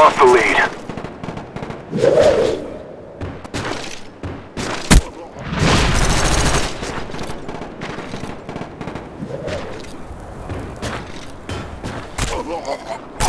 lost the lead. Oh,